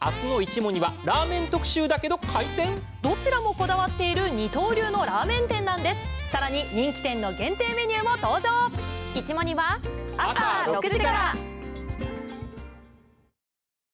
明日の一問にはラーメン特集だけど海鮮？どちらもこだわっている二刀流のラーメン店なんです。さらに人気店の限定メニューも登場。一問には朝6時から。